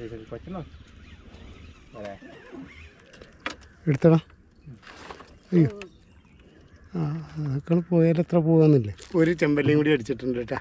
ശരി എടുത്തടാ. അയ്യോ. ആ അതൊക്കെ പോയാൽ എത്ര പോകാന്നില്ലേ ഒരു ചെമ്പല്ലിയും കൂടി അടിച്ചിട്ടുണ്ട് കേട്ടോ.